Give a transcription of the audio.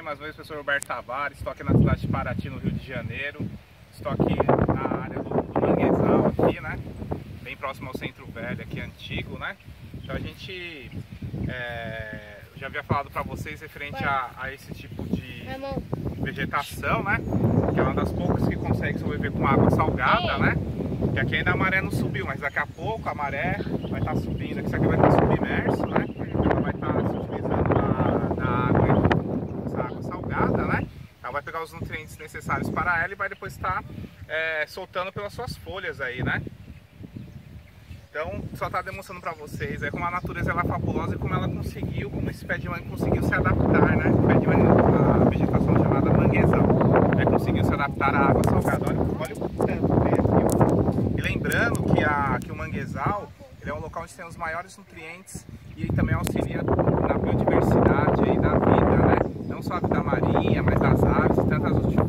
Mais uma vez, professor Roberto Tavares, estou aqui na cidade de Paraty, no Rio de Janeiro. Estou aqui na área do, do Manguezal, aqui, né? Bem próximo ao Centro Velho, aqui antigo, né? Então a gente é, já havia falado para vocês referente a, a, esse tipo de vegetação, né? Que é uma das poucas que consegue sobreviver com água salgada, né? Que aqui ainda a maré não subiu, mas daqui a pouco a maré vai estar tá subindo, isso aqui vai estar tá submerso, né? Ela vai estar tá se utilizando da, da água, essa água salgada, né? Ela vai pegar os nutrientes necessários para ela e vai depois estar é, soltando pelas suas folhas aí, né? Então, só está demonstrando para vocês é como a natureza ela é fabulosa e como ela conseguiu, como esse pé de mangue conseguiu se adaptar, né? O pé de mangue, a vegetação chamada manguezal, né? conseguiu se adaptar à água salgada. Olha, olha o tanto. E lembrando que, a, que o manguezal ele é um local onde tem os maiores nutrientes e também auxilia na biodiversidade farinha, mais das aves e tantas outras